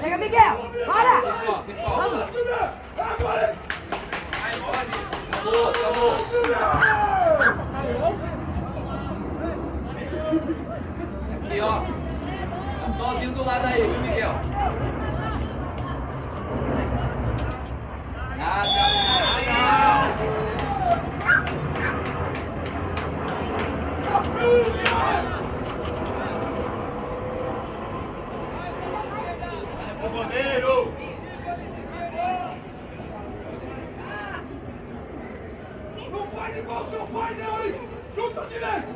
Pega, Miguel! Bora! Vamos! Acabou, acabou. Aqui, ó. Tá sozinho do lado aí, viu, Miguel? Nada, nada. O goleiro! Não faz igual seu pai, não, hein? Chuta direito!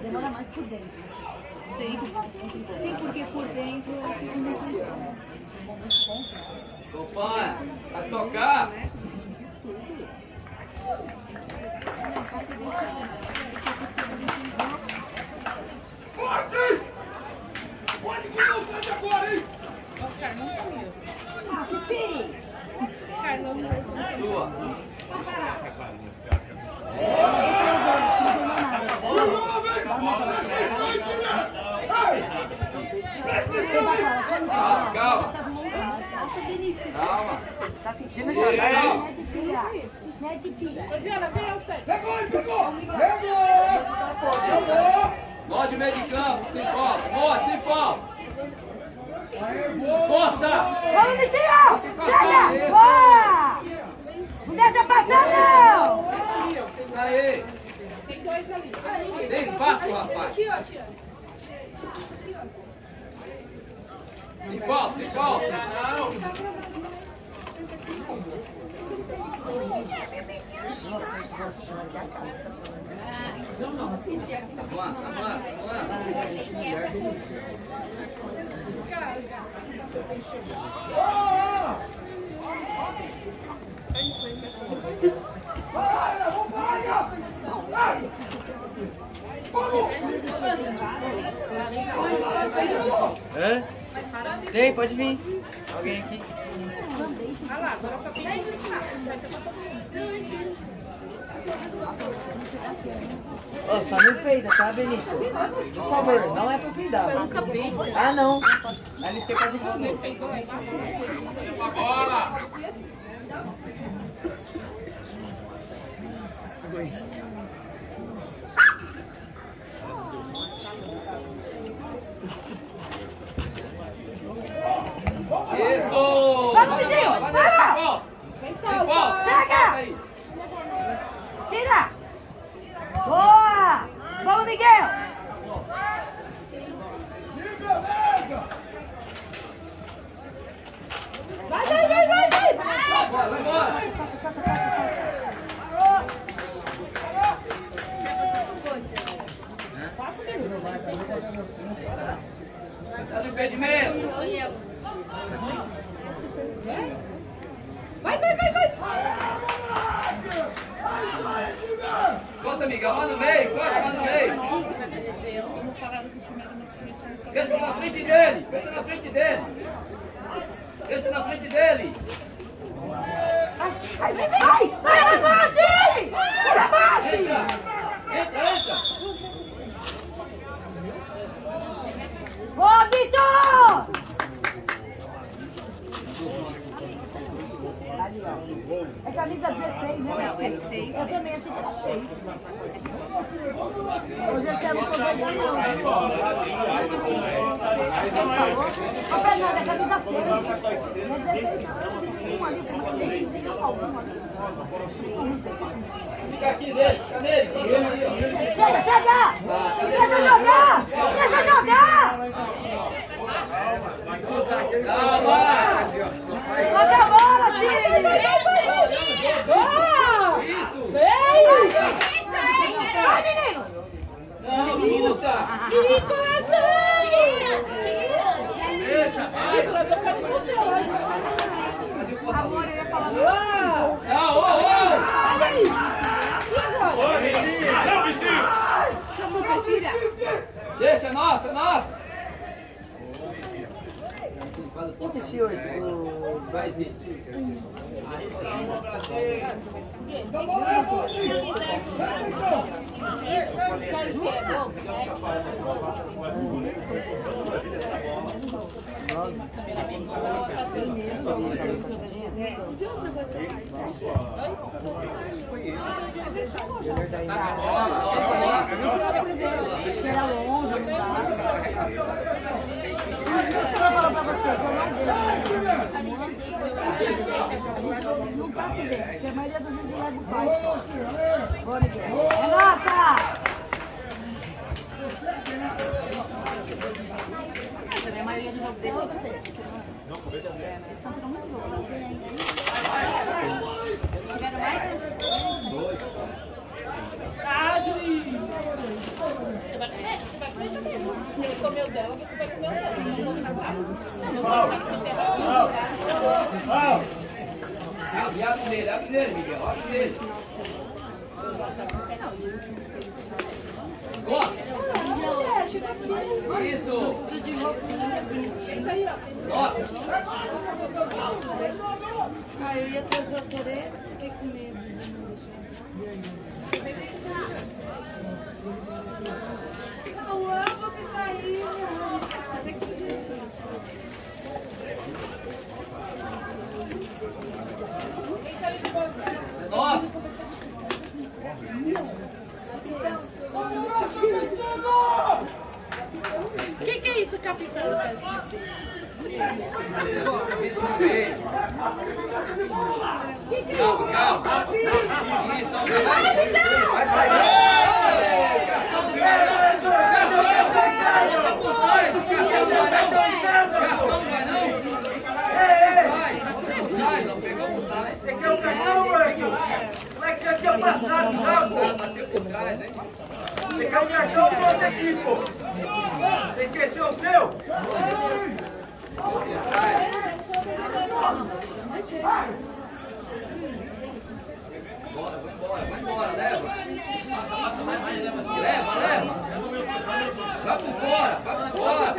Demora mais por dentro. Sim. Sim, porque por dentro fica muito Opa, vai tocar? Forte! Pode vir no frente agora, hein? Ah, Pipi! Sua. Irmão, vem! Presta atenção? Calma, calma. Nossa, Benício. Calma. Tá sentindo já? Não é de tirar. Não é de tirar. Pegou, ele pegou! Pegou! Pegou! Morde o meio de campo, sem falta. Morde, sem falta. Boa! Força! Vamos, Vitinho! Chega! Boa! Não deixa passar, não! Aê! Tem espaço, rapaz. Sem falta, sem falta. Avança, avança, avança. Boa! Para, vamos para! Ai! Vamos! Hã? Tem, pode vir. Alguém aqui. Ó, só não peida, tá, Benício? Por favor, não é pra peidar. Ah, não. Ali você quase enrolou. Bola! Isso! Vamos, Vizinho! Vamos! Falta! Chega! Tira! Boa! Vamos, Miguel! Vai, vai, vai, vai, vai! Vai, vai, vai! Tá no impedimento! Vai, vai, vai, vai! Corta, amiga, manda no meio, corta, manda no meio! Como falaram que o time era uma seleção só Pensa na frente dele! Pensa na frente dele! Pensa na frente dele! Vai, vai, vai! Vai, vai! Vai, bate! Entra! Entra, entra! É camisa 16, né? 16. Eu também achei que era 6. Hoje ano não ganhando, não. Falou? Ô, Fernanda, é camisa 6. Não é 16, não. Um ali, tem um pauzinho ali. Fica aqui nele, fica nele! Chega, chega! Deixa eu jogar! Deixa eu jogar! Vai cruzar Calma! Toca a bola, time! Boa! Isso! Vem! Vai, menino! Não, luta! Deixa, vai! Amor, o que Brasil. Era longe, isso. Não porque a maioria nossa! A você. Eles estão tirando muito jogo. Tiveram mais? Ah, juiz! Você vai comer? Você vai comer também. Ele comeu dela, você vai comer dela. Não vou ficar bravo. Eu vou achar que você é Não! Abre, nele, abre nele, Miguel, abre nele. Gosta? Isso! Nossa! Ah, eu ia trazer o Toré, fiquei com medo. Cauã, você tá aí, Nossa! O que, que é isso, capitão? Calma, calma! Isso, vai, vai! Vai, vai! Ei, cartão de Cartão não vai não! Vai, vai, não pegou por trás. Você quer o cartão, moleque? Como que já tinha passado já, O cara pô? bateu por trás, hein? Você aqui, pô? Você esqueceu o seu? Bora, vai embora, vai embora, leva. Leva, leva. Vai por fora, vai por fora.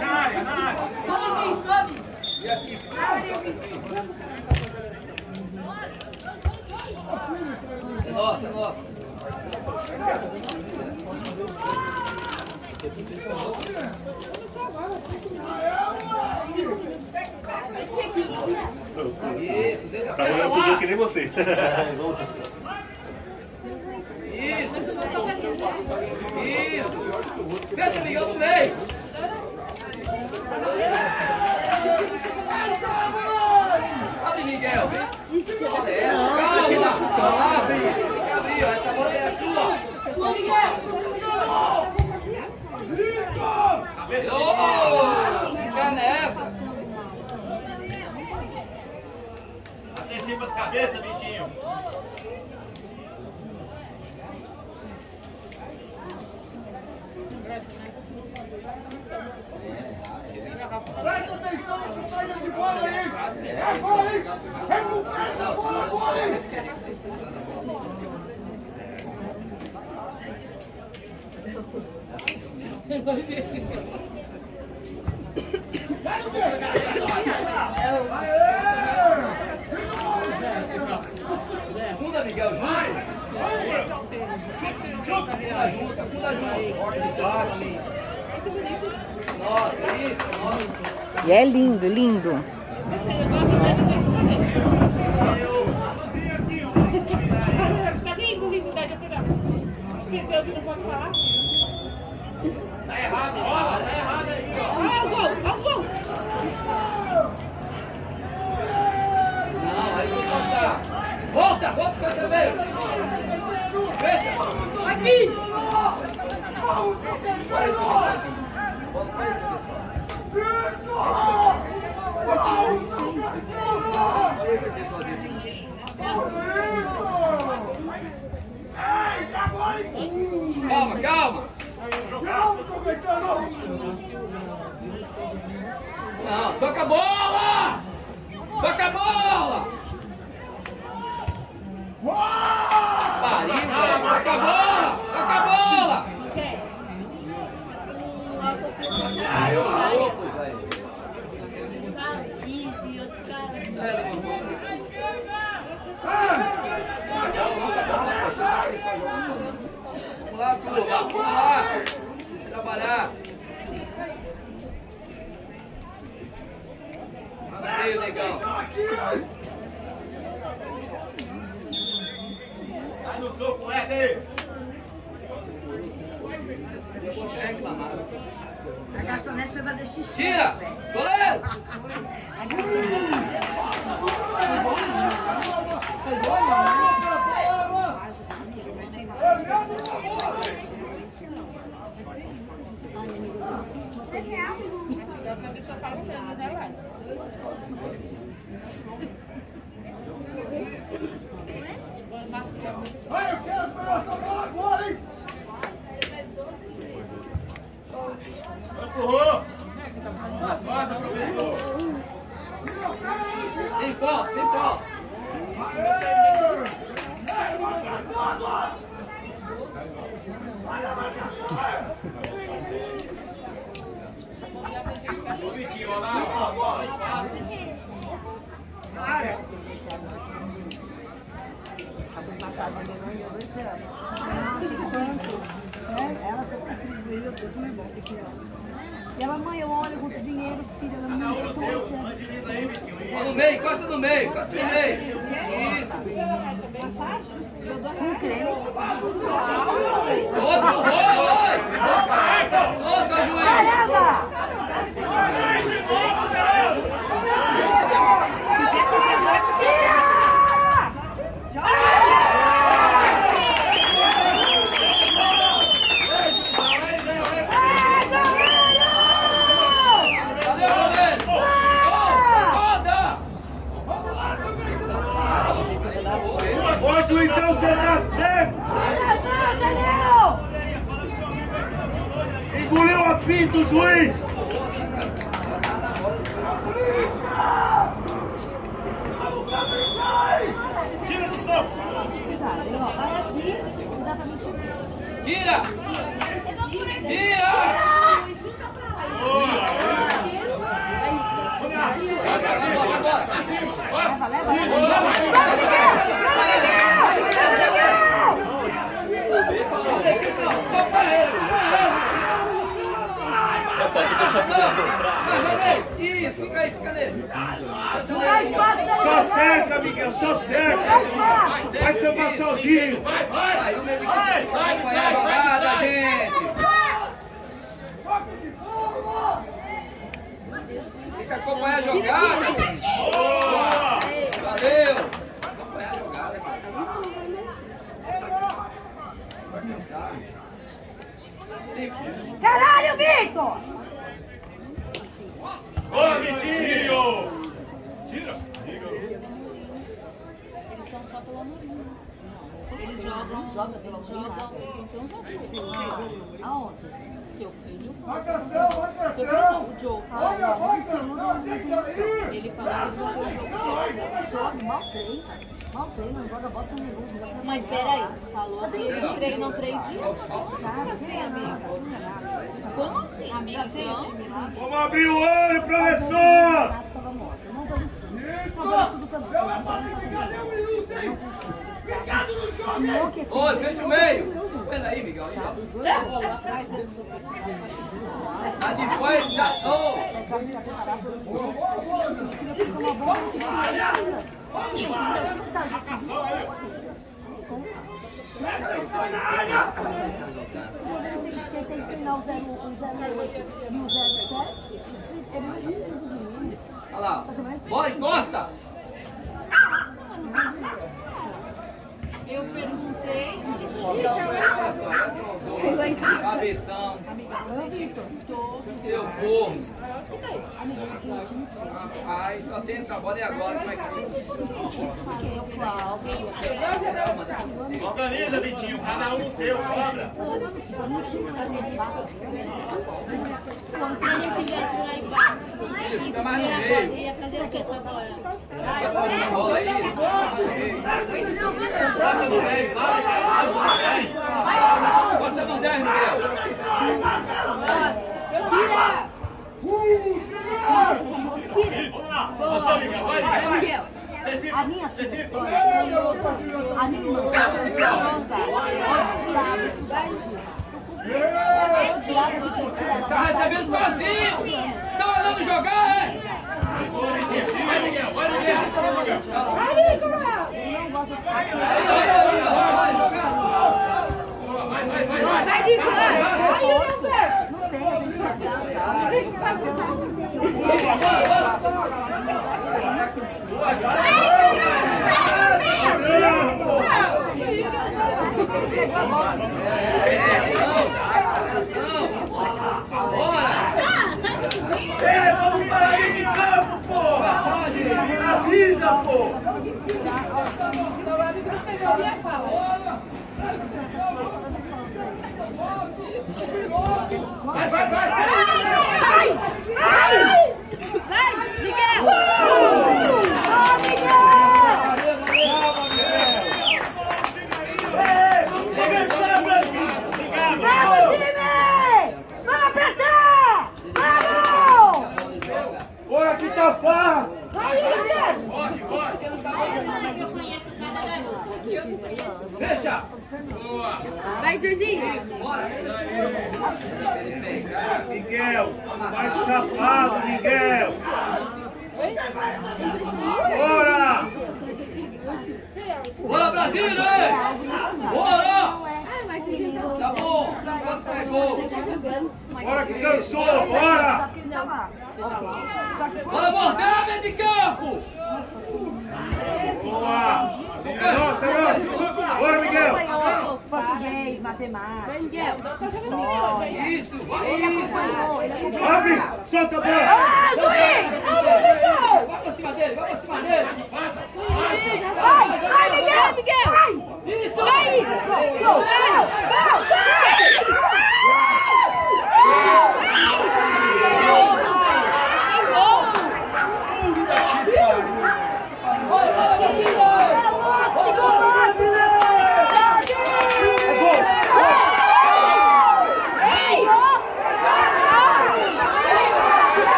Na área, na área. Sobe aqui, sobe! E aqui, Nossa, nossa. Isso, deixa Tá olhando pro que nem você. Isso! Deixa Miguel no meio! Abre, Miguel! Calma! Abre! Tem essa bola é sua! Ô, Miguel! Ô, Fica nessa! Até em cima de cabeça, Vitinho. Presta atenção nessa saída de bola aí! É bola aí! Recupera essa bola, bola aí! Funda, Miguel, junto! Funda junto, funda junto! Nossa, isso, nossa! E é lindo, lindo. Fica lindo, lindo, dá de pegar. Esqueceu que não pode falar? Tá errado, ó! Tá errado aí, ó! Olha o gol, olha o gol! Não, aí vou voltar! Volta, volta pra você ver! Aqui! Agora! Calma, calma. Não, toca a bola! Toca a bola! Pariu. Toca a bola! Toca a bola! Louco, velho. É, levou, né? Vamos lá, turma. Vamos lá. Vamos trabalhar. Lá meio, negão. Vai no soco! Deixa eu reclamar. A garçonete vai fazer xixi. Tira! Goleiro! Vai, eu quero pegar essa bola agora, hein? Empurrou! Passa, professor! Sem falta, sem falta. Ei, marcação agora! Olha marcação! Ô, Vitinho, olha lá, ó. É, ela foi pra filho dele, eu sei como é bom ter criança. E ela, mãe, eu olho quanto dinheiro, filha, ela não me trouxe. No meio, encosta no meio, encosta no meio. Isso. Com creme. Outro, oi! Ô, seu juiz! Caramba! Cadê o goleiro? Roda! Ô, juizão, você tá cego! Engoliu a pinta, o juiz! Tira do chão! Vai aqui, não dá pra mentir. Tira! Tira! Leva, leva, leva. Isso, fica aí, fica nele. Só cerca, Miguel, só cerca! Vai sambar sozinho! Aí o meu equipe que acompanhar a jogada, gente. Toca de bola! Tem que acompanhar a jogada. Boa! Valeu! Acompanhar a jogada, cara. Vai cansar. Caralho, Victor! Boa, Vitinho! Tira! Eles são só pelo amorinho. Eles jogam. Eles jogam, eles jogam. Eles não têm um jogador. Aonde? Seu filho. Marcação, marcação! o Joe. Olha a marcação, fica aí! Ele falou que jogador. Joga, mal treina. Mal treina, não joga bosta nenhuma. Mas peraí, falou que eles treinam três dias. Cara, assim, amiga. Como assim? Amiga, então? Vamos abrir o olho, professor! Não. Isso! Eu é pra ficar nem um minuto, hein? Ligado no jogo, hein? Oi, fecha o meio. Pera aí, Miguel. Tá de fora, já sou. Presta atenção na área! Tem que treinar o 08 e o 07, ele não vive dos meninos. Olha lá. Bola encosta. Eu perguntei. Cabeção. Seu corno. Ai, só tem essa bola e agora como é que Organiza, Vitinho, cada um no seu, cobra. Quando a gente tivesse lá embaixo, Fica mais no meio. ia fazer o que agora? Essa bola aí, fica mais no meio. Bota no vai, vai, vai, vai. Bota no 10, Miguel. Tira! Tira! Miguel, vai, Vai, Miguel. A minha filha, Fica. a minha irmã, ela Tá recebendo sozinho. Tá olhando jogar, é? Vai, Miguel, vai, Miguel. Vai, vai, vai. Ó, Vai, Nicolas! Ei, vamos sair de campo, pô! Avisa, pô! Vai, vai, vai! Vai, Miguel! Ei, vamos começar, Brasil! Vamos, time! Vamos apertar! Vamos! Bora farra! Vai, Guilherme! Corre, corre! Fecha. Vai, Jorginho! Miguel, vai chapado, Miguel! Bora! Bora, Brasil, né? Bora! Tá bom. Quanto pegou? Bora que cansou, bora! Bora morder, meio de campo. Boa! Nossa, nossa! Bora, Miguel! Português, matemática. Vai, Miguel! Isso, isso. Abre! Solta a bola! Ah, juiz! Vai pra cima dele, vai pra cima dele. Vai, vai, Miguel! Vai, Miguel! Isso. Vai! Gol! Gol!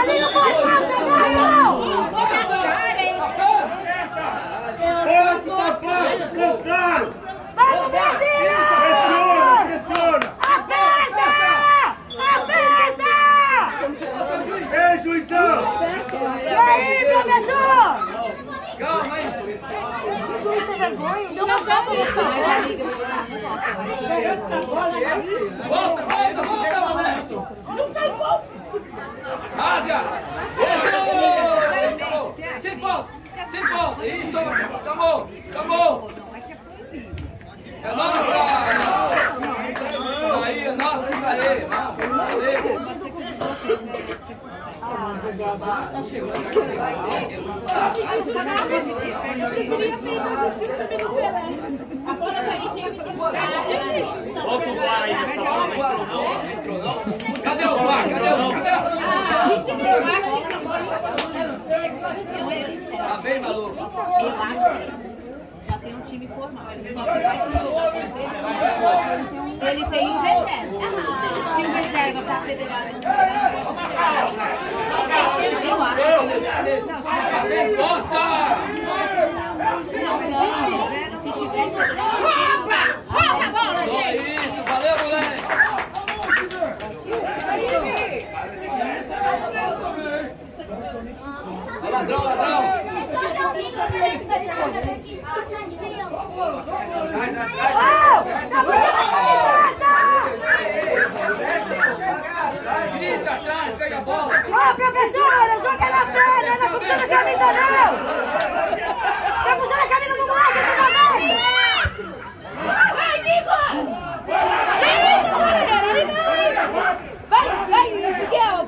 Ali não pode fazer, não! Bora que tá fácil, cansaram! Vamos, Brasília! Pressiona, pressiona! Aperta! Aperta! Ei, juizão! E aí, professor? Calma aí. Juiz sem vergonha? Deu uma copa no Volta, volta, volta, Roberto. Não faz gol! Ásia. Isso. Sem falta. Sem falta. Isso, toma. Tomou. Tomou. É nossa. Isso aí, é nossa, isso aí. Valeu. O aí nessa bola, não entrou não. Entrou não? Cadê o VAR? Cadê o VAR? Tá bem, maluco? Já tem um time formado. Ele tem um reserva. Se o reserva tá federado. Não, se encosta! Não, não. Se tiver. Rouba a bola Só isso, valeu, moleque! É ladrão, ladrão. Grita atrás, pega a bola. Ô, professora, joga na perna, não puxando a camisa, não! Tá puxando a camisa do você tá vendo? Vai, Nicolas! Vem, Nicolas! Vai, vai, Miguel!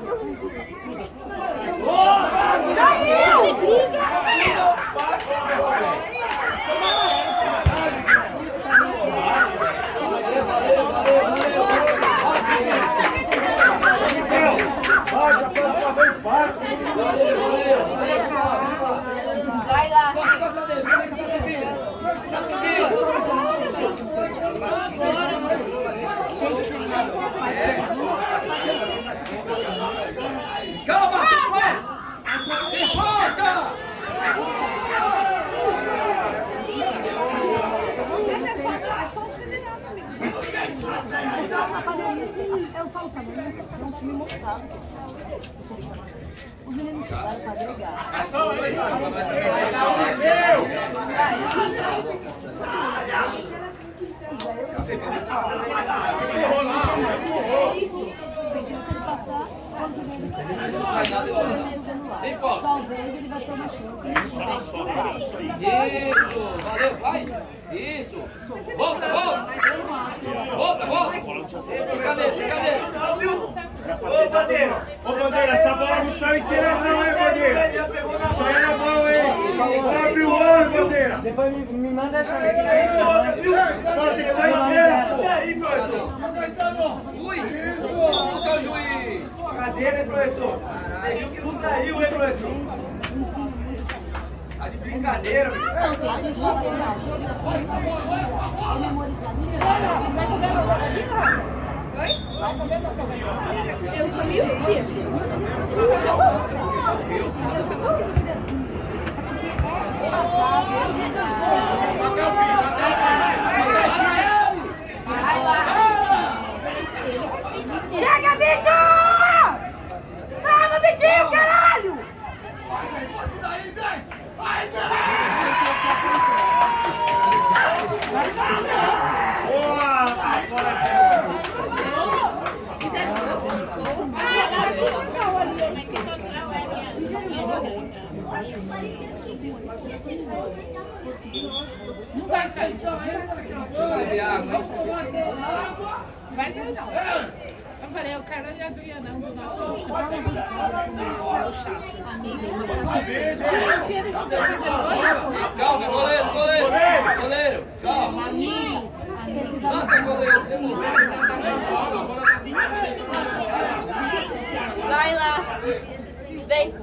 Beber água, hein? Vai já não. Eu falei, o cara já do Ianão do nosso. Calma, goleiro, goleiro. Goleiro, calma. Lança, goleiro. Vai lá! Vem!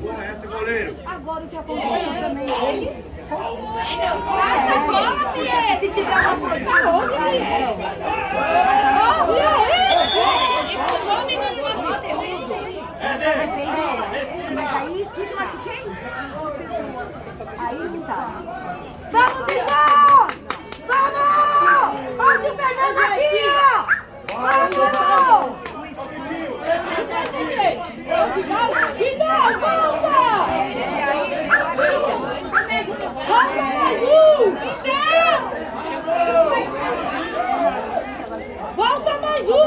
Boa essa, goleiro. Agora o que acontece também é eles. Passa a bola, Pierre! Se tiver uma força louca, Biel. Empurrou o menino no! Mas aí, que eu machuquei? Aí tá. Vamos, Vitor! Vamos! Bate o Fernando aqui, ó! Vamos! Vitor, volta! Volta, Maju! Volta, Maju!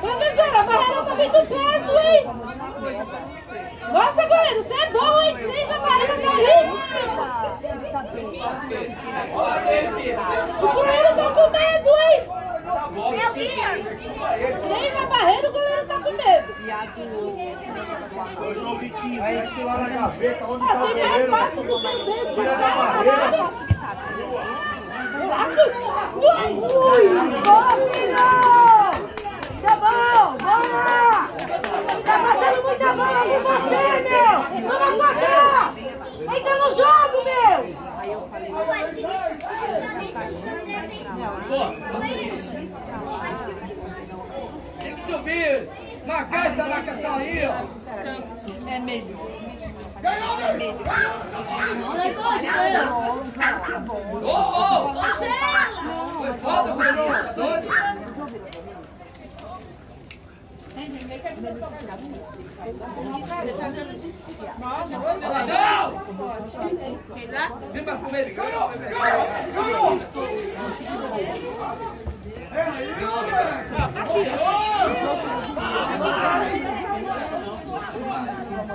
Professora, a barreira tá muito perto, hein? Nossa, goleiro, você é bom, hein? Três a barreira tá ali. O goleiro tá com medo, hein? Três na barreira, o goleiro tá com medo. Ô, João Vitinho, mete lá na gaveta, onde Ah, tá o mais goleiro. fácil do seu dedo. Tira da barreira. Ui! Boa, filho! Tá bom, bora! Tá passando muita bola com você, meu! Vamos atacar! Entra no jogo, meu! Aí eu falei, não, tem que subir, marcar essa marcação aí, ó. É melhor. Ganhou, velho! Ganhou! Ô! Foi foda, ganhou! Você tá dando desculpa. Não! Lá. Vem pra comer.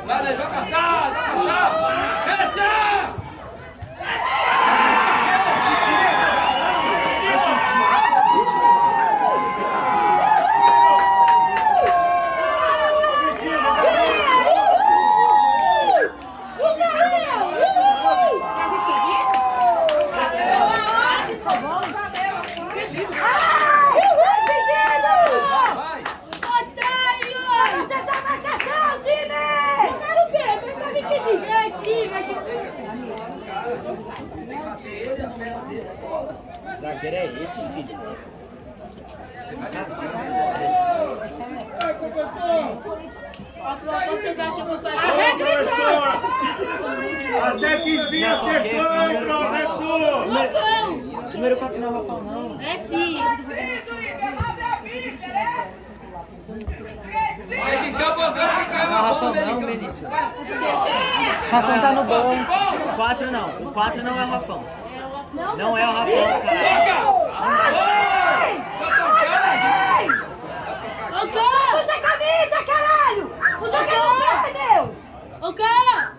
Vai, vai passar, vai passar. Fecha! Vai! Otário! Você tá marcação, time! Eu quero ver, mas sabe o que diz? Aqui, vai te... Zagueiro é esse, filho. Ei, professor! Até que enfim acertou, professor! Rafão! Número 4 não é o Rafael, não. É sim. Vai campo que caiu Não é. Benício. Rafael tá no banco. O 4 não. O 4 não é o Rafael. Não é o. Só tocar! Ô, Cá! Usa a camisa, caralho! Usa a camisa, meu! Ô, Cá!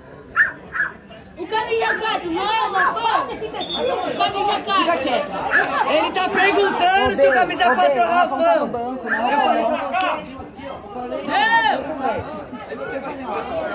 O camisa 4 não é o Rafão? O camisa 4. Fica quieto. Ele tá perguntando se o camisa 4 é o Rafael. Eu falei pra você. Aí você vai se mostrar.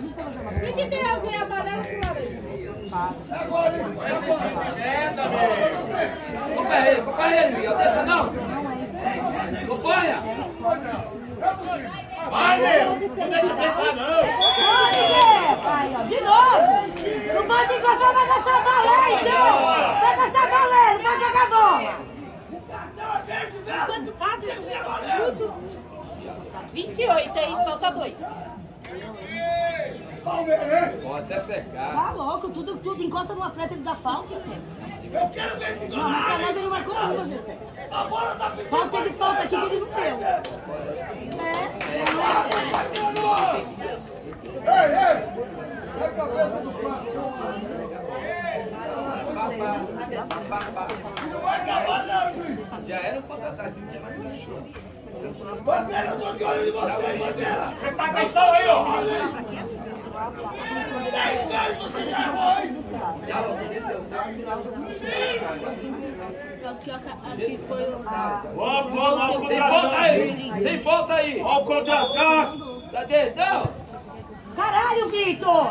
que tem a ver amarelo com laranja? Acompanha ele, acompanha ele, Miguel. Deixa não. Acompanha. Vai, meu! Não deixa pensar, não! Pai, ó, de novo! Não pode encostar, vai dançar valendo! Vai dançar valendo, vai jogar bola! Quanto tá? Deixa eu ver. Tudo. 28, hein? Falta dois. Palmeirense! Pode se acercar. Tá louco, tudo, tudo encosta no atleta ele dá falta? Eu quero ver esse Não, nunca mais ele marcou uma, Gessé. A bola tá pedindo! Falta teve falta aqui que ele não deu. É. Ei, ei! É a cabeça do prato! Não vai acabar, não, juiz! Já era um contra-ataque, já vai no chão. Bandeira, eu tô de olho em você, Bandeira! Presta atenção aí, ó! Dez vezes você já errou, hein? Vamos, Sem aí! contra-ataque! Sem falta aí! Ó, o contra-ataque! Dentro, não! Caralho, Vitor!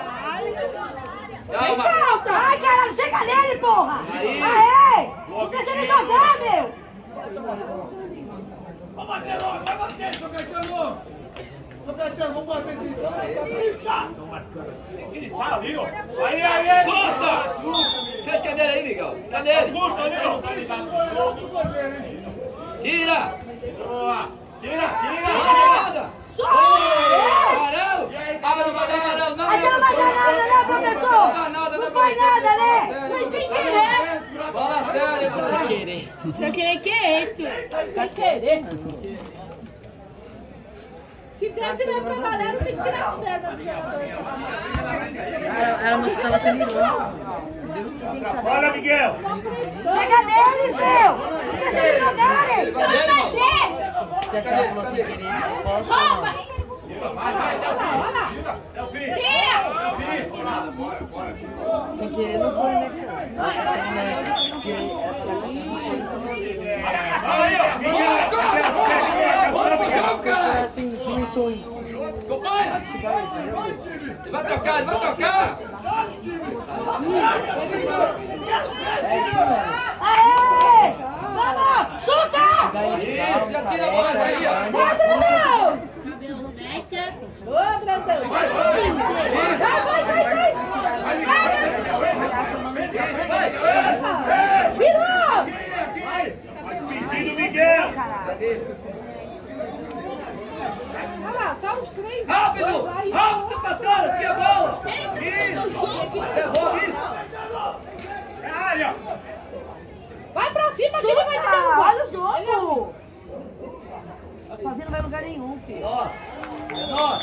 Calma! falta! Ai, caralho, chega nele, porra! Aí. Aê! Não deixa ele jogar, meu! Vai bater logo, vai bater, seu Caetano! Seu Caetano, vamos bater esse cara, tá brincando! Ele tá ali, ó! Aí, aí, aí! Costa! Fecha a cadeira aí, Miguel. Cadê ele? Curta ali, ó! Tira! Boa! Tira, Não tira! Só! Ah, não vai dar amarelo, não! Mas não vai dar nada, né, professor? Não dá nada, Não né, foi nada, né? Foi sem querer! Fala sério, Sem querer. Eu queria que é isso. Sem querer! Se desse mesmo trabalhar, tem que tirar as pernas do jogador. Ela, ela mostrou que tava sem. Olha, Miguel! Chega neles, meu! Deixa eles jogarem! Vai ter! Você acha que ela falou sem querer? Rouba! não? Olha! É! Tira! É! Sem querer não foi, né, cara? Tá né? Ela Aí, ó! Miguel! Bora pro jogo, tá assim, sonho. Acompanha! Ele vai tocar, ele vai tocar! Aê! Vamos! Chuta! Calma. já tira a bola daí, ó. Vai, Brandão! Ô, Brandão! Vai, vai, vai, vai! Isso, vai. Virou! Pedindo Miguel. Olha lá, só os três. Rápido! Vai, Rápido, patrão! A bola! Isso! Errou isso! É área. Vai pra cima que ele vai te derrubar. Olha o jogo! Fazendo não vai em lugar nenhum, filho. Nossa! É nossa!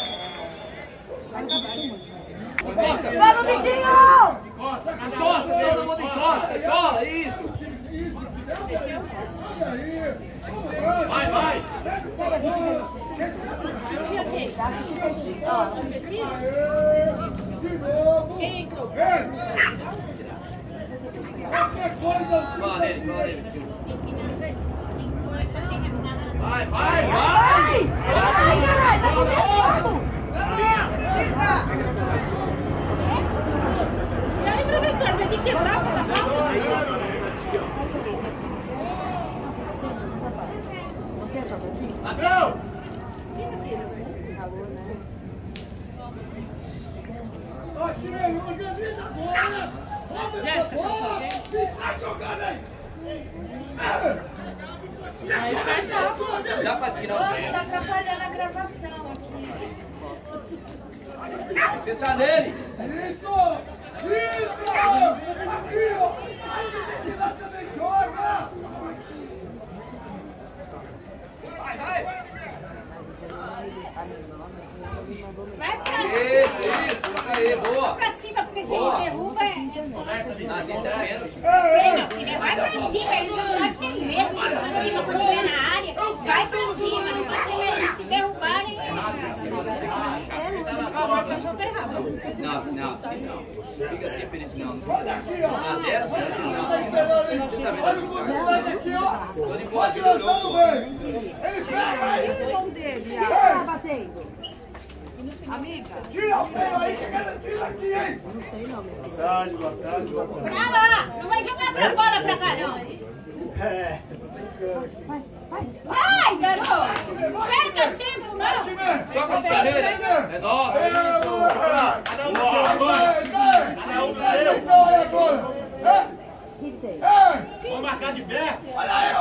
Pé. Olha aí, ó!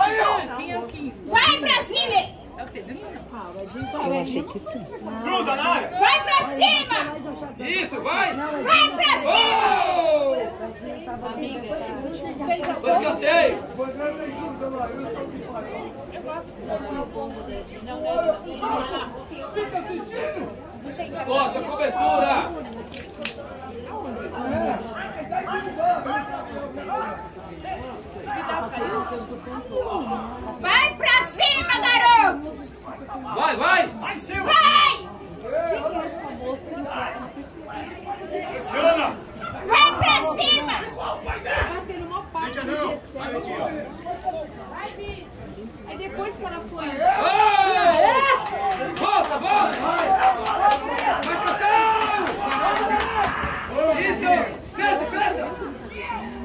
Aí, ó! Vai pra cima. Cruza na área. Vai pra cima. Isso, vai! Vai pra cima. Oh! Escanteio! O eu. Fica assistindo! Costa, cobertura! É, ele tá incomodando, Vai pra cima, garoto. Vai, vai! Vai, Silva. Vai. Pressiona. Vai pra cima. Vai, Vitinho. Aí depois que ela foi. Oh! Volta, volta! Vai, Cacau! Isso! Fecha, fecha!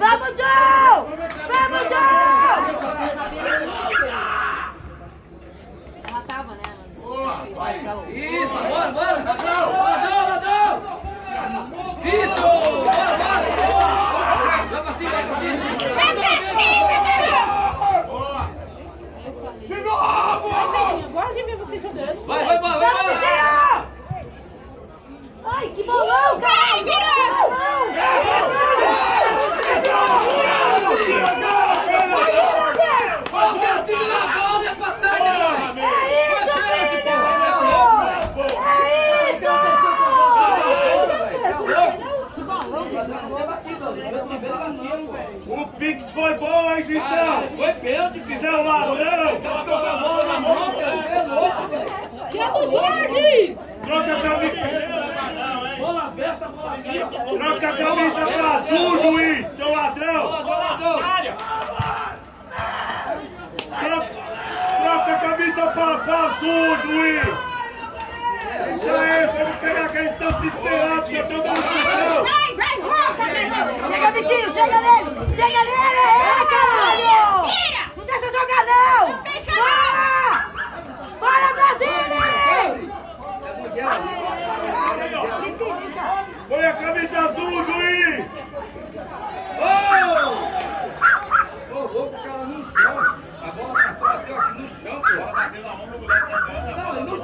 Vamos, Joe! Vamos, Joe! Ela tava, né? Isso, bora, bora! Ladrão, ladrão! Isso! Bora, bora! Vai pra cima, vai pra cima! Vai pra cima, garoto. Boa. De novo! Agora de ver você jogando. Vai, vai, vai, vai! Vitinho! Ai, que bolão, cara! Vai, garoto. Qual que é segurar a bola e é passagem, mãe? É isso, Foi pênalti, filho! porra! É O Pix foi bom, hein, Gisel? Caralho, Foi pênalti, filho! Seu ladrão. Tocou a bola na mão, cara! Você é louco, velho! Chama o Jorge! Troca a camisa. Bola aberta, bola aberta! Troca a camisa pra azul, juiz. Seu ladrão. Ladrão, ladrão! Troca, troca a camisa pra, pra azul, juiz. Isso aí, vamos pegar que eles estão que todo mundo Chega, Vitinho! Chega nele! Chega nele! É, caralho! Tira! Não deixa jogar, não! Não deixa não! Para! Para, Brasília! Põe a camisa azul, juiz! Oh! Ô, louco, cara, no chão! A bola tá no chão! A no chão, no!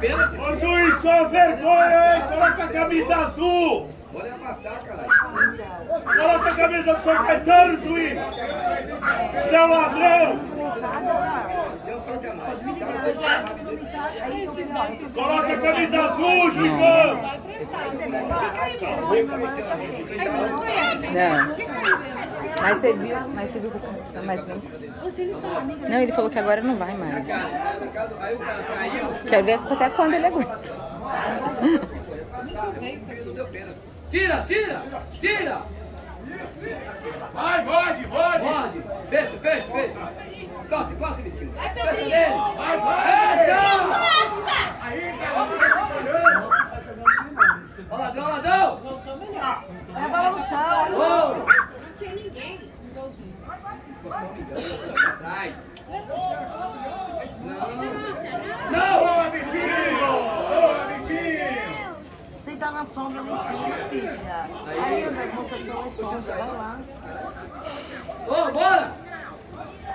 É! Ô, juiz, só vergonha, hein? Coloca a camisa azul! Olha passar, caralho. Coloca a camisa do São Caetano, juiz! Seu ladrão! Mais. Coloca a camisa azul, juizão! Não. Mas você viu, mas você viu que o cara tá mais não. Não, ele falou que agora não vai mais. Aí o cara caiu. Quero ver até quando ele aguenta. Não. Tira, tira, tira. Vai, pode, pode! Pode. Fecha, fecha, fecha. Encosta, encosta, Vitinho. Vai, Fecha Pedrinho. nele. Fecha! Costa! Ó, ladrão, ladrão. É a bola no chão. Não tinha ninguém. Atrás. Não. Não! Vitinho! Boa, Vitinho! Senta na sombra lá em cima, filha. Aí as moças estão em sombra, vai lá. Ô, bora.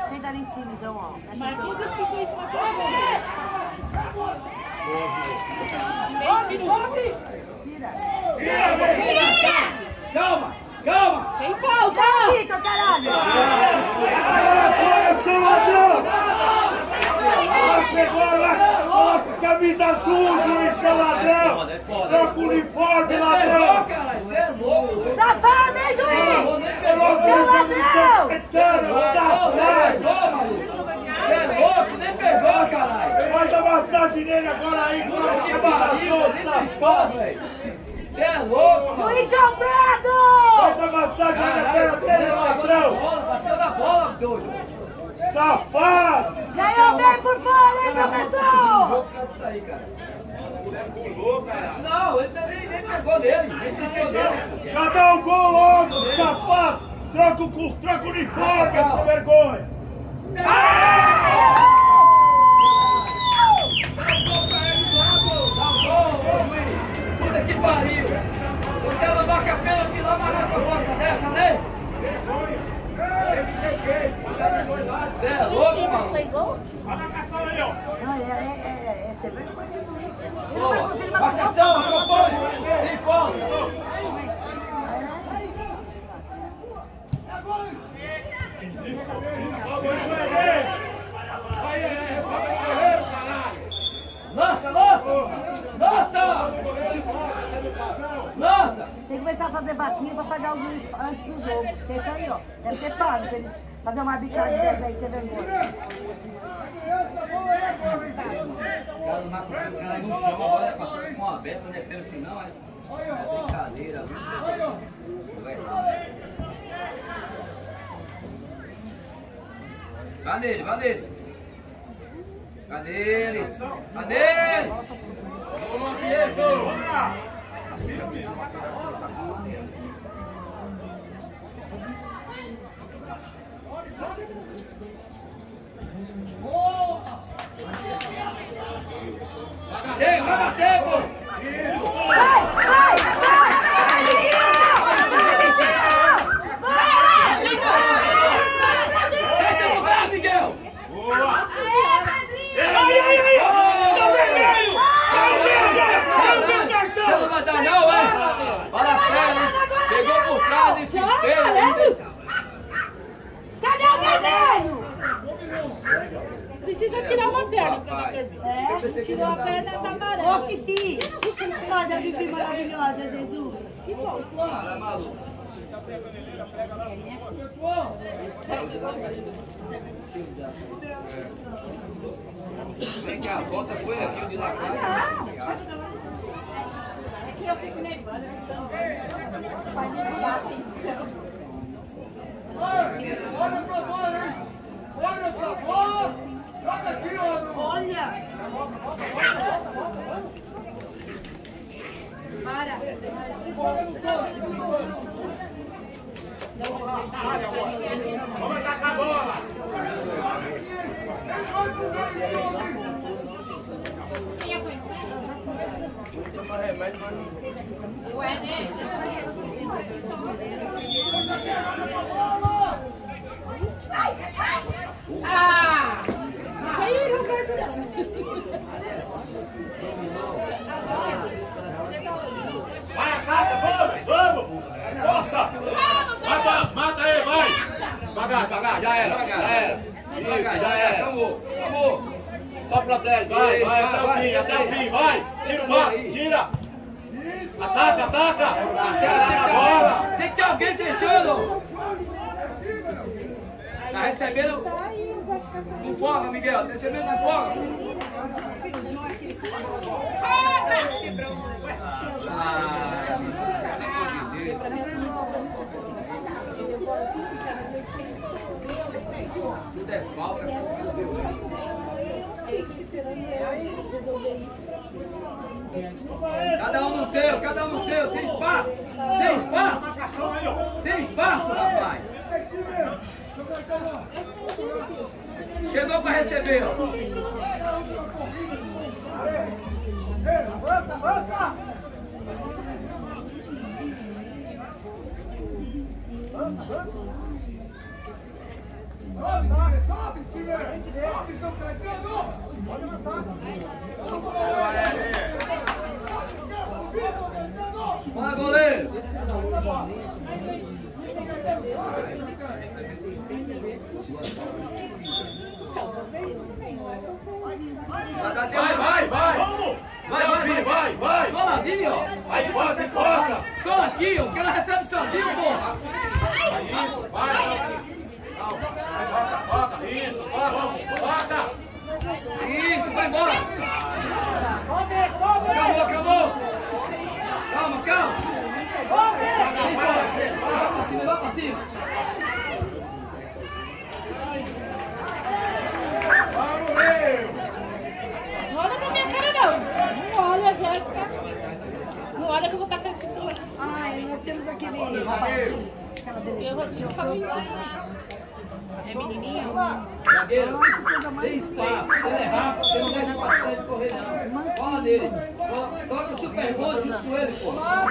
Senta ali em cima, então, ó. Marquinhos ficou isso aqui agora. Calma, calma. Sem falta! Fica, caralho! Agora, seu ladrão! Coloca a camisa azul, seu ladrão! Troca o uniforme, ladrão! Você é louco. Safado, hein, juiz? Coloca o uniforme do São Caetano, safado! Você é louco, nem pegou, caralho. Faz a massagem nele agora aí, coloca a Que camisa pariu, azul, nem safado! pescou, velho. Você é louco, mano. Juiz Comprado! Faz a massagem na perna dele, ladrão! bateu na bola, doido. Safado! Ganhou bem por fora, hein, professor? Aí, cara. Não, ele também nem pegou nele. Já dá um gol logo, safado! Troca o, cu- troca o uniforme, essa vergonha! Puta que pariu! Você não vaca pênalti lá, mas vai pra porta dessa, né? Você é louco, mano? foi gol? A marcação aí, ó! Não, é, é, é, é, você vergonha. Boa. Marcação, acompanhe! Sem pontos! Lança, lança! Lança! Lança! Tem que começar a fazer vaquinha pra pagar o juiz antes do jogo. Porque isso aí, ó, deve ter pago pra eles fazer uma arbitragem dessa aí, você vergonha. O cara do Marcos Santos, cara, no chão, agora passou com uma aberta, não é pênalti não, é é brincadeira? Vai. Vai nele, vai nele. Cadê ele? Cadê ele? Chega, Tirou a perna da Ô, amarela. Fifi! Olha a Fifi maravilhosa, Jesus! Cara, maluco. Vem cá, a volta foi aqui, o de lá atrás. Aqui eu fico nervosa. Olha pra bola, hein? Olha pra bola! Joga aqui, ó! Olha! Vamos atacar a bola! Ah! Aí não corta não. Vai, ataca, vamos, vamos, Costa. Mata, mata aí, vai. Pagar, pagar, já era, já era. Isso, já era. vamos, vamos, Só pra 10, vai, vai, até o fim, até o fim, vai. Tira o mato, tira. Ataca, ataca. Ataca a bola. Tem que ter alguém fechando. Tá recebendo... Não folga, Miguel. Tá recebendo, não. Ah, amor de Deus. Tudo é falta. Cada um no seu, cada um no seu, sem espaço, sem espaço, sem espaço, rapaz. Chegou para receber, ó. Avança, avança! Sobe, sobe, sobe, time! Sobe, São Caetano! Pode avançar! Vai, goleiro. Vai, vai, vai! Vamos! Vai, vai, vai. Vai, vai! Coladinho, ó. Aí, encosta, encosta! Cola aqui, ó. Que ela recebe sozinho, porra. Isso, vai, Calma, calma. Bota, isso, bota, bota! Isso, vai embora. Acabou, acabou. Calma, calma. Vai pra cima, vai pra cima. Vamos, meu! Não olha pra minha cara, não. Não olha, Jéssica. Não olha que eu vou tacar esse celular. Ai, nós temos aquele. Eu, falo isso. É menininho? Zagueiro, sem espaço. Se ele errar, você não espaço pra ele correr, não. Fala dele. To- Toca o super gol junto com ele, porra.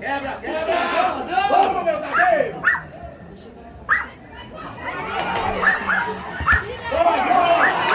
Quebra, quebra! Vamos, meu zagueiro! Ah!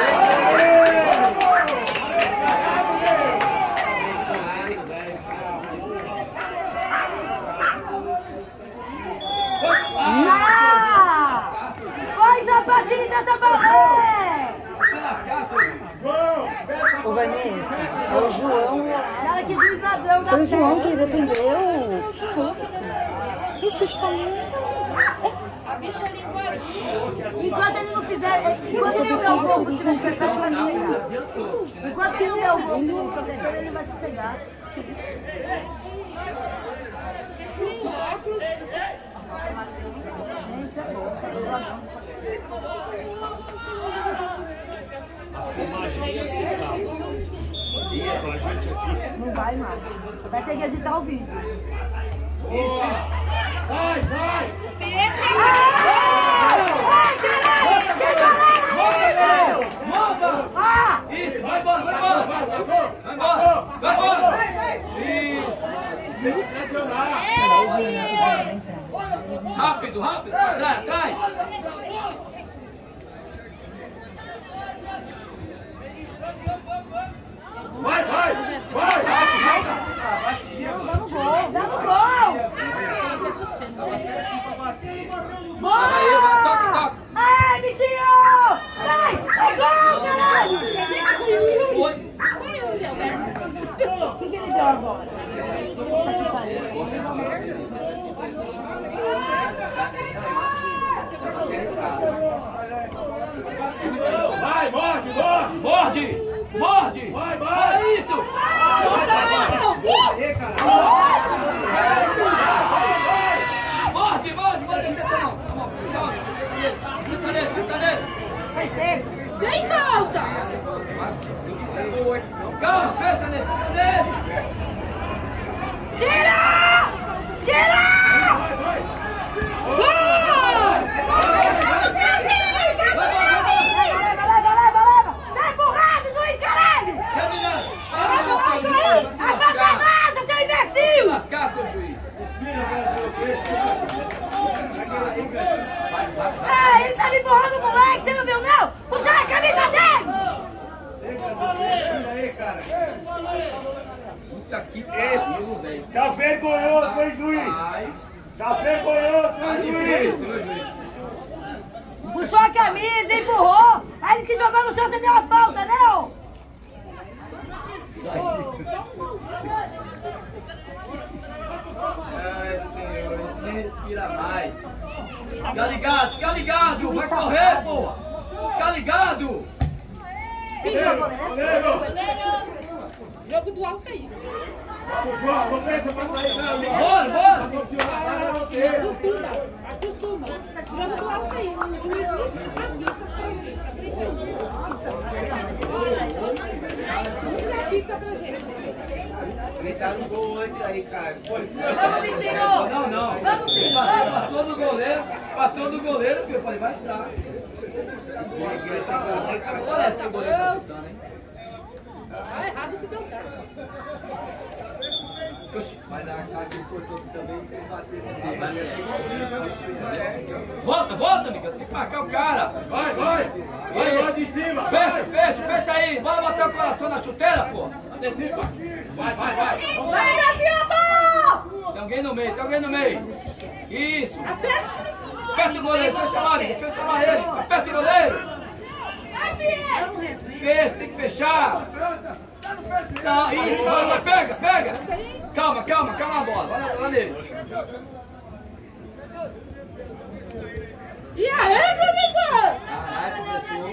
E aí, professor? Caralho, professor.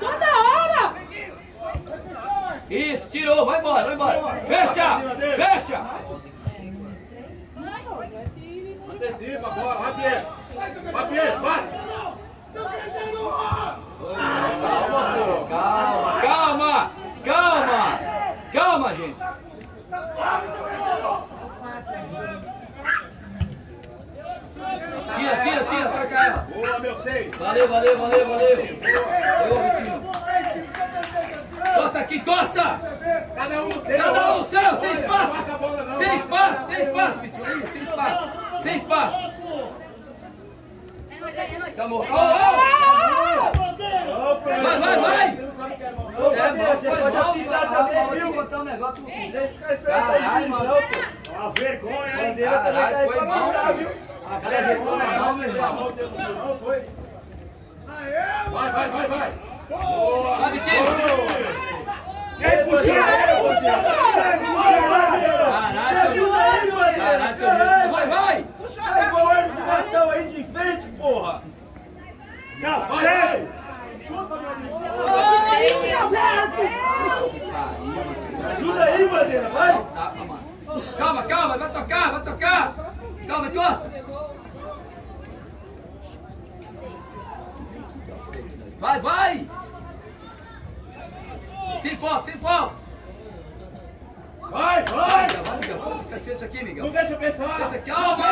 Toda hora! Isso, tirou, vai embora, vai embora. Fecha, fecha. De cima, bora! Vai, Pierre! Vai, Pierre! Vai! Calma, calma, calma. Calma, gente. Tira, tira, tira. Boa, meu seis! Valeu, valeu, valeu, valeu. Boa, Vitinho. Costa aqui, Costa. Cada um seu! Cada um no seu, sem espaço. A! Sem espaço, sem espaço, Vitinho. Aí, sem espaço. Sem espaço. Calma. Ó, ó. Vai, vai, vai. É, você pode apitar também, viu? botar um negócio. Deixa eu ficar esperando mano. não, pô. A vergonha, hein? bandeira também tá aí pra mandar, viu? A vergonha não, meu irmão? Não foi? Vai, vai, vai, vai! Boa! Vai, Vitinho. E aí, puxa aí, você! Caralho, seu. Vai, vai. Tá igual esse gatão aí de frente, porra! Tá sério? Ajuda aí, bandeira, vai! Mano. Calma, calma, vai tocar, vai tocar. Calma, encosta. Vai, vai. Sem foco, sem foco. Vai, vai! Vai, vai, Miguel. Vamos ficar feio isso aqui, Miguel. Não deixa eu pensar! Deixa, calma.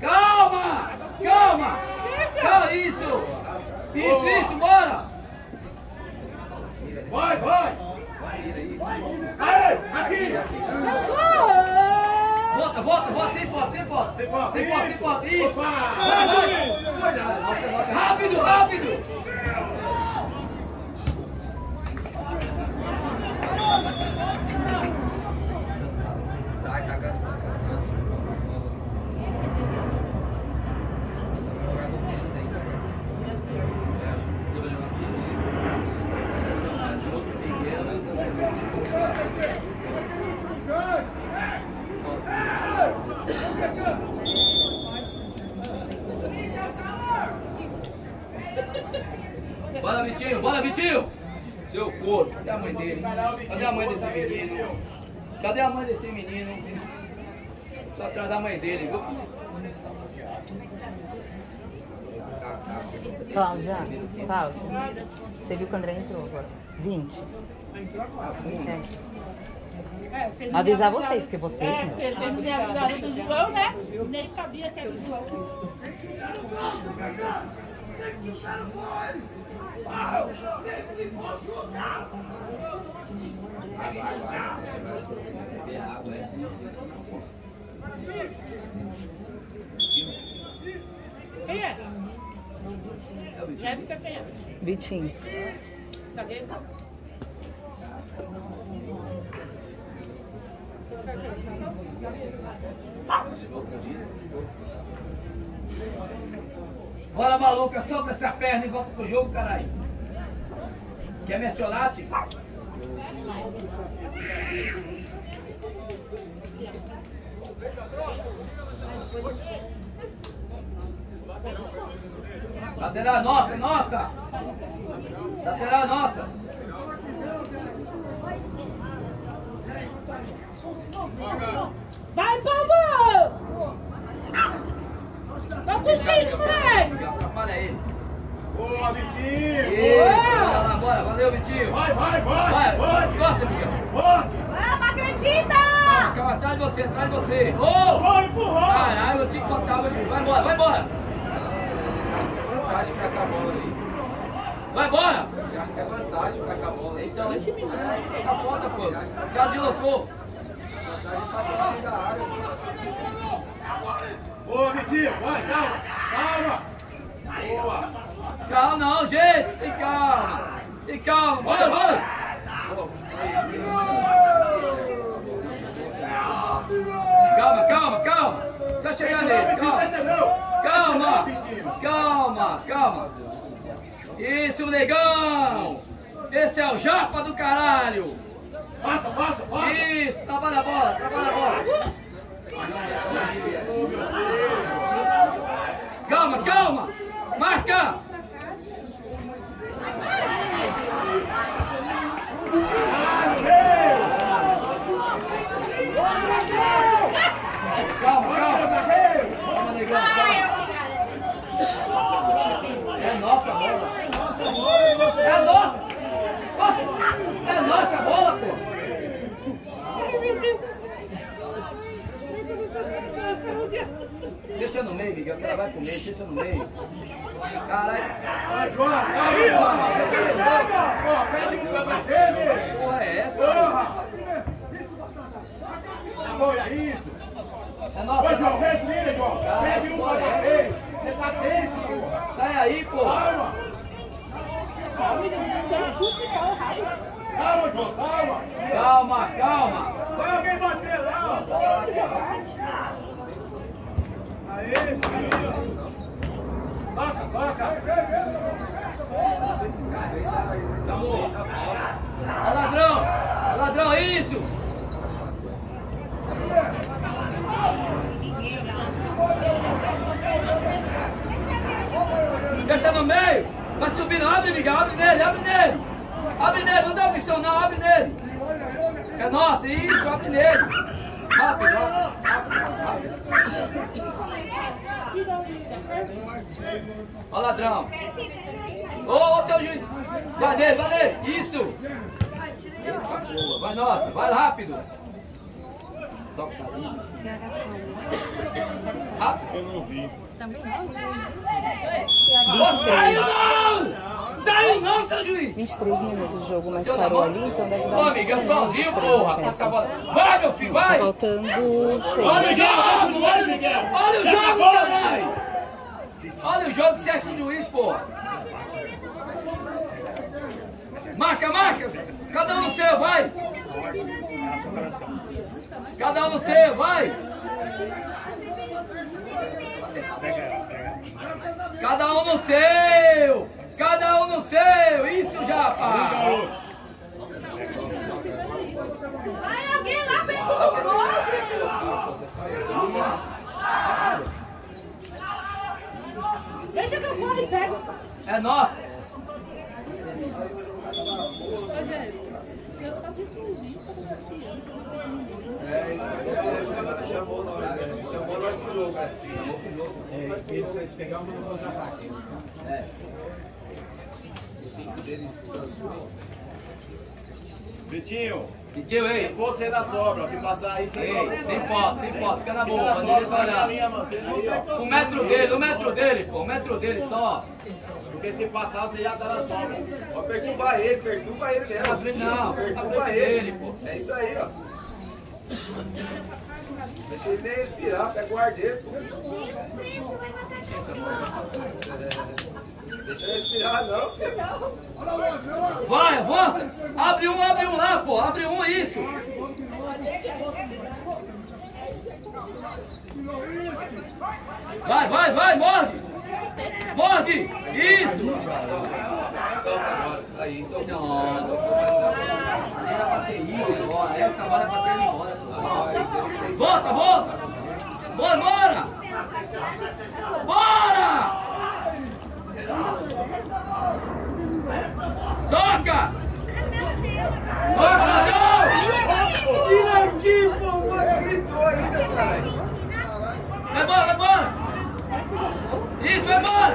Calma, calma. Calma, isso. Isso, isso, bora. Vai, vai! Aí, aqui! Volta, volta, volta, sem foto, sem foto. Sem foto, sem foto, sem isso. foto, isso. Opa. Vai, vai. Foi nada, volta, volta. Rápido, rápido. Tá, tá cansado, tá cansado. Jogar no menos ainda. Bora, Vitinho, bora, Vitinho. Seu corpo, cadê a mãe dele? Cadê a mãe desse menino? Cadê a mãe desse menino? Tá atrás da mãe dele, viu? Cláudia, Cláudia, você viu que o André entrou agora? 20. É. Avisar vocês, porque vocês É, não. porque vocês me avisaram do João, né? Nem sabia que era o João. Quem é? Jéssica quem é? Vitinho. Zagueiro? Bora, maluca, solta essa perna e volta pro jogo, caralho. Quer mertiolate? Lateral nossa, nossa! Lateral nossa! Vai, Pablo! Tá fugindo, moleque! Atrapalha ele. Boa, Vitinho! Isso, bora. Valeu, Vitinho. Vai, vai, vai! Vai, Vai! encosta, Miguel. Vamos, acredita! Calma, atrás de você, atrás de você. Ô! Vai, empurrou! Caralho, eu tinha que contar hoje. Vai embora, vai embora. Acho que é vantagem ficar com a bola ali. Vai embora! Acho que é vantagem ficar com a bola. Então, tá foda, pô. Já deslocou. Boa, Vitinho! Vai, calma! Calma! Boa! Calma não, gente. Tem calma. Tem calma. Bora, bora. Calma, calma, calma. Só chegar nele. Calma. Calma, calma, calma. Isso, negão! Esse é o japa do caralho! Passa, passa, passa! Isso, trabalha a bola, trabalha a bola! Calma, calma! Marca! Calma, calma! Calma, negão, calma! É nossa bola! É nossa! Nossa! É nossa a bola, pô! Deixa no meio, Miguel, que ela vai comer, deixa no meio. Caralho, Vai, João! Aí, ó! Pô, pede que vai ser, meu! porra é essa? Porra! Apoia isso! É Ô, nossa. João, respira, João! Pede um pra bater! Você tá tenso, porra! Sai aí, pô. Calma! Calma, João, calma! Calma, calma. Vai alguém bater lá, ó! Aê, filho! Toca, toca! Acabou. Ó, ladrão. Ladrão, isso. Deixa no meio. Vai subindo. Abre, Miguel. Abre nele, abre nele. Abre nele. Não dá opção, não. Abre nele. É nossa. Isso, abre nele. Rápido, rápido. rápido. Ó, ladrão. Ô, ô, seu juiz. Vai nele, vai nele. Isso. Vai, nossa. Vai rápido. Toca ali. Rápido. Eu não vi. Ô, Saiu não! Saiu não, seu juiz! 23 minutos de jogo, mas parou ali, então deve dar Ô, amiga, 30 minutos sozinho, porra! bola. Vai, meu filho, Tá vai! faltando Olha 6. o jogo! Olha! Olha o jogo, caralho! Olha o jogo que você acha do juiz, porra! Marca, marca! Cada um no seu, vai! Cada um no seu, vai! Cada um no seu! Cada um no seu! Isso, Japa! Vai alguém lá bem com Deixa que eu corro e pego. É nossa! Eu só 10, 40, os chamou nós, né? Chamou nós pro jogo, né? Chamou pro jogo. É, eles pegaram um contra-ataque. É. Os cinco deles transformam. Vitinho! Vitinho, ei! Você da sobra, que passar aí tem. Ei, sobra. sem foto, sem foto, fica na boa, mano. Deixa olhar. O metro dele, o metro dele, pô, o metro dele só. Porque se passar, você já tá na sobra. Ó, perturba ele, perturba ele mesmo. Não, perturba ele. Dele, pô. É isso aí, ó. Deixa ele respirar, dele, pô. Deixa ele respirar, não. Vai, avança! Abre um, abre um lá, pô, abre um, isso! Vai, vai, vai, morde! Morde! Isso! Nossa! Essa bola é pra embora. Volta, volta! Bora, bora! Bora! Toca! Toca, gol! Tira aqui, pô! Gritou ainda, caralho. Vai embora, vai embora! Isso, vai embora!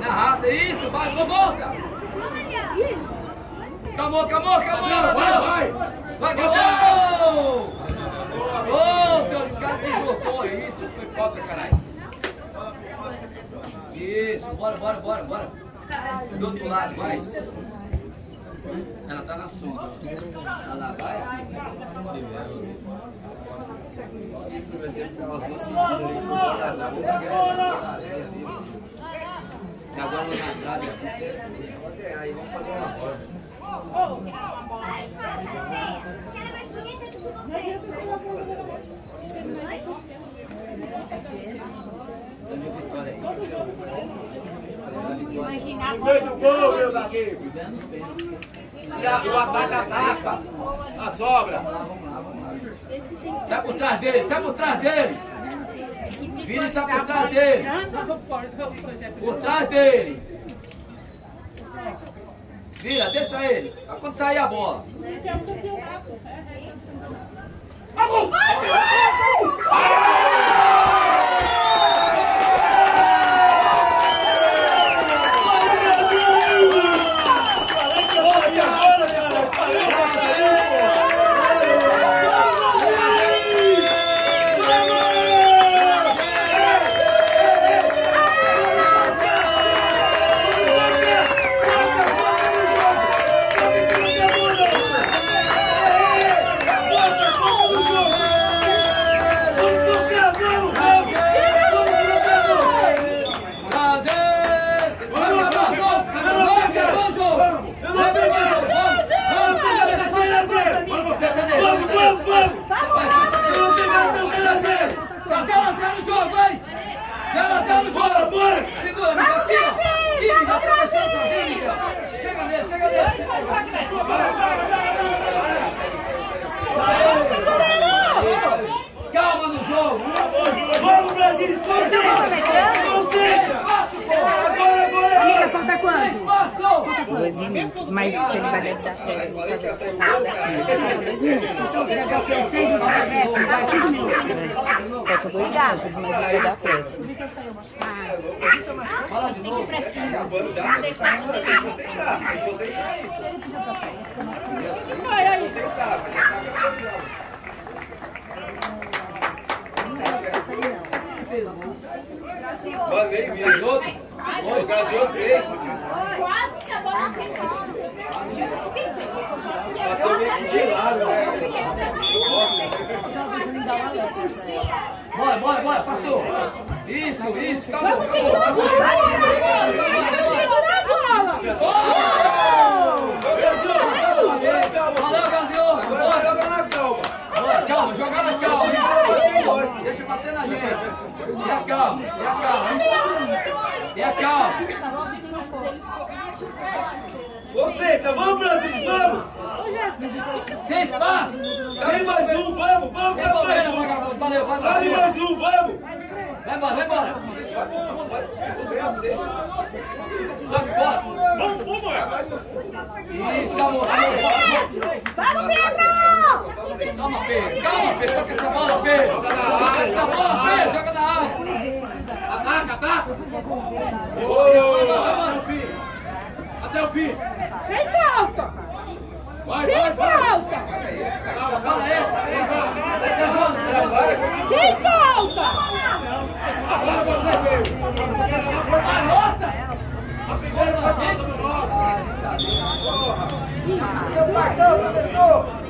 Na raça, isso, vai, vai, volta! Calmou, calmou, calmou! Vai, vai! Vai, gol! Ô, senhor, o cara deslocou isso, foi falta, caralho. Isso, bora, bora, bora, bora. Do outro lado, vai. Ela tá na sombra. Lá, vai. Agora na trave. Aí vamos fazer uma roda. Dando vitória aí. Dando vitória. Imaginar No meio do gol, meu zagueiro. E a, o ataque ataca. A sobra. Sai por trás dele, sai por trás dele. Vira e sai por trás dele. Por trás dele. Vira, deixa ele. Só quando sair a bola. Bater na gente! E a calma, e a calma! E a calma! Concentra, vamos, Brasil, vamos. Sem espaço! Cabe mais um, vamos, vamos, cabe mais um. Cabe mais um, vamos. Vai embora, vai embora! Isso, vai pro fundo, vai pro fundo, ganha dele. Vamos, vamos, vai mais pro fundo. Isso, calma! Vamos, Pedro! Calma, Pedro! Calma, Pedro! Toca essa bola, Pedro! Toca essa bola, Pedro! Joga na área! Ataca, ataca! Vai, Até o fim! Até o fim! Sem falta! Vai, Sem falta! Calma, calma, Sem falta! Agora você veio! Vai, nossa! A primeira vai ser do nosso! Agora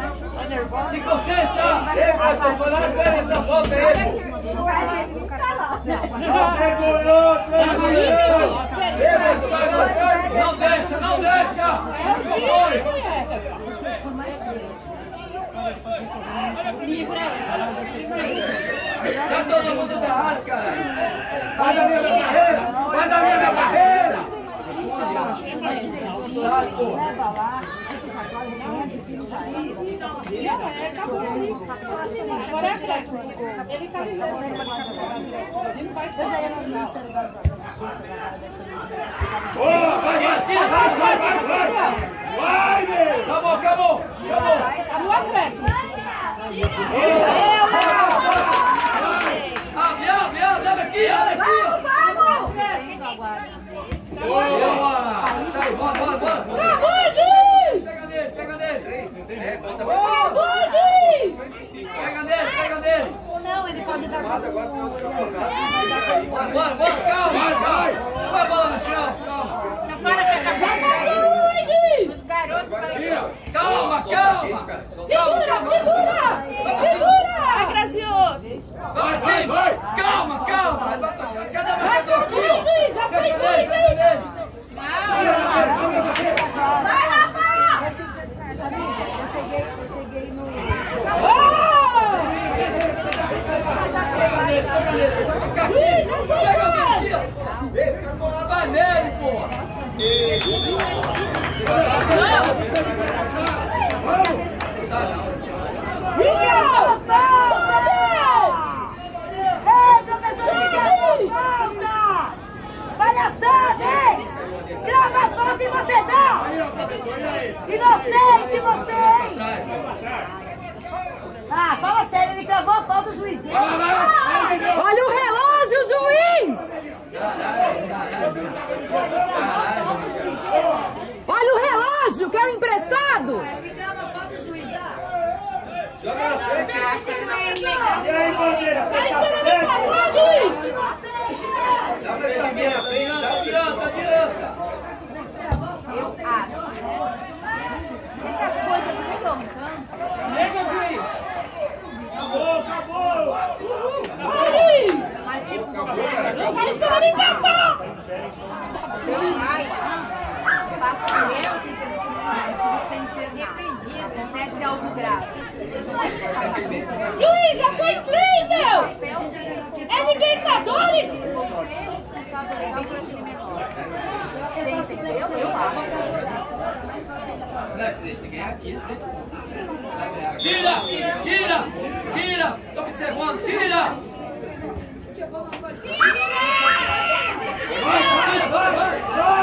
Bora, Brasil! Se concentra! Ei, professor, foi lá pega essa volta aí, pô. Pegou, Sabe Ei, Ei, professor, foi lá atrás, pô. Não deixa, não deixa! Foi! Tá todo mundo da área, cara! Vai da linha da barreira! Vai da linha da barreira! Boa, vai, vai, Tira, vai, vai, vai, vai, vai, vai! Vai, meu! Acabou, acabou! Acabou! Abre, abre, abre, abre aqui, abre aqui! Boa! Sai, bora, bora, bora! Pega nele, pega nele! É, falta Pega nele, pega nele! Mais agora, final do campeonato. Bora, bora, calma! Vai! Põe a bola no chão, calma! Fora que acabou. Os garotos Calma, calma! Cara, só Calma, calma! Ai, Gracioso. Vai, vai, vai! Calma, calma! Cadê o marcador aqui? ó? juiz, já foi Fecha nele, juiz, fecha nele! Vai, Rafa! Pega aqui, ó! Vai nele, pô! Ei, professor Miguel, falta! Palhaçada, hein? Grava a falta e você dá! Inocente você, hein? Ah, fala sério, ele cravou a falta, o juiz dele. Olha o relógio, juiz! Olha o relógio, que é o emprestado! Ele crava a falta, o juiz dá. Joga na frente. E aí, bandeira, você tá certo? Dá pra estar bem na frente, dá pra Adianta, adianta! Chega, juiz. Acabou, acabou! Acabou, cara, acabou. Vai esperar empatar! Acontece algo grave. Juiz, já foi incrível! É Libertadores! Tira! Tira! Tira! Tô observando, tira! Vai, vai, vai, vai!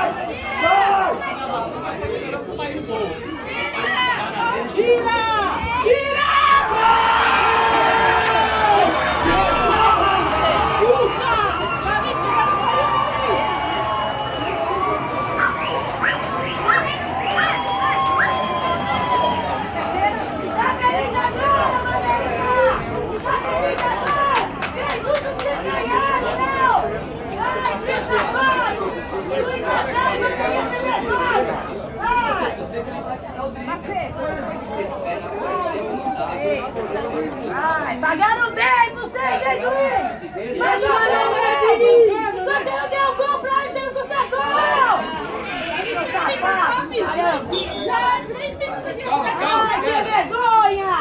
Tá feliz agora, Maneira! Tá feliz agora! É justo que vocês ganharam, meu! Ai, que safado! E o Inglaterra vai ganhar seleção! Ai, pagaram bem vocês, hein, juiz? Pagaram bem! Só tem o meu gol pra eles terem sucesso! Safado! Já três minutos de Calma, calma, Ai, que vergonha!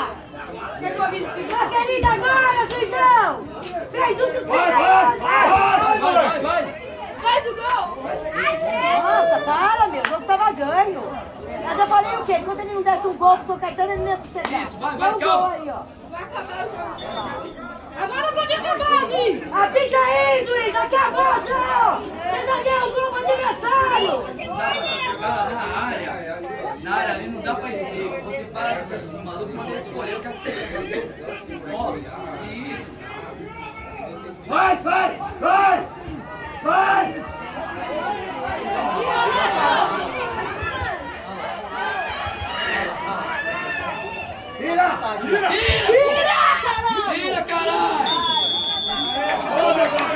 Tá feliz agora, juizão? Fez o que Vai, vai, vai! Vai, vai, vai! Nossa, para, meu. O jogo tava ganho. Mas eu falei o quê? Quando ele não desse um gol pro São Caetano, ele não ia. Isso, vai, vai, Dá um Agora pode acabar, juiz! Apita aí, juiz! Acabou, senhor! Você já deu um gol pro adversário! Na área, na área ali não dá pra ir seco. Você para, o maluco manda ele escolher o que é Ó, isso. Vai, vai, vai! Vai! Tira! Tira! Tira! Tira, caralho! Ô, meu bandeira!